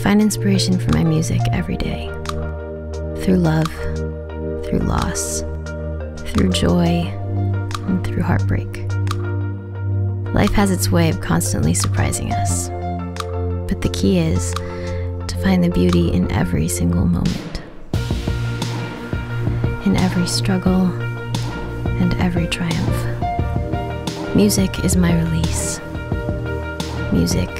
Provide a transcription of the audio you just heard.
find inspiration for my music every day through love, through loss, through joy, and through heartbreak. Life has its way of constantly surprising us, but the key is to find the beauty in every single moment, in every struggle, and every triumph. Music is my release. Music.